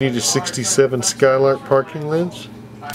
Need a 67 Skylark parking lens?